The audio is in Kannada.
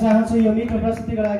ಸಹ ಮಿತ್ರ ಕೃಪಾಸತಿಗಳಾಗಿ